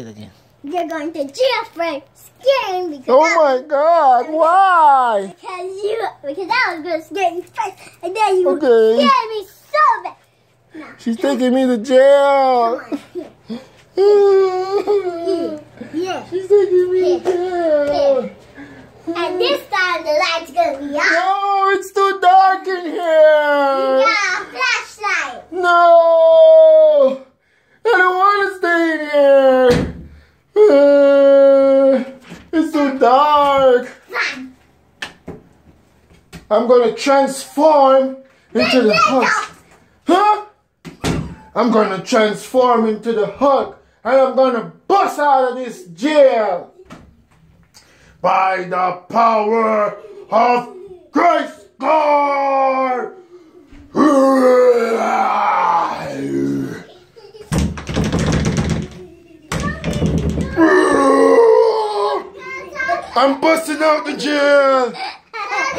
again. You're going to jail for scaring me. Oh my god, why? Because you, because I was going to scare you first, and then you Okay. scared me so bad. Now, She's taking me to jail. come on, here, yeah. She's taking me to jail. And this time the light's gonna be on. No, it's too dark in here. Yeah, flashlight. No, I don't want to stay in here. Uh, it's too dark. I'm gonna transform into the Hulk. Huh? I'm gonna transform into the Hulk and I'm gonna bust out of this jail by the power of Grace I'm busting out the jail.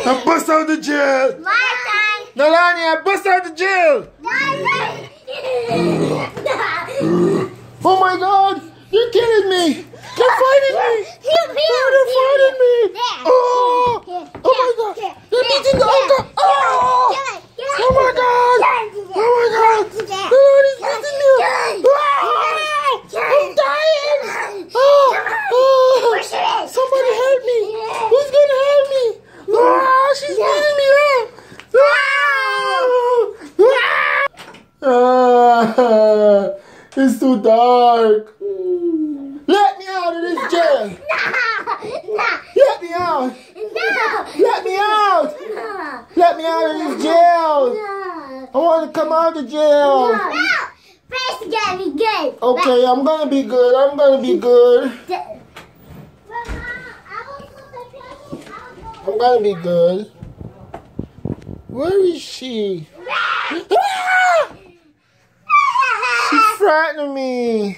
I'm busting out the jail. My time. Nalani, I bust out the jail. My Oh my god, you're killing me. You're fighting me. They're fighting me. Oh, oh my god. You're beating the uncle. Oh, here, here, oh my god. Oh my god. Nalani's beating me. Ah, I'm dying. Oh, oh. Somebody help me. Who's gonna help me? Ah, she's beating me up. Ah, it's too dark. Let me out of this jail. Let me out. No. Let me out. No. Let me out of this jail. No. I want to come out of jail. First, you gotta be good. Okay, I'm gonna be good. I'm gonna be good. I'm gonna be good. Where is she? She's frightening me.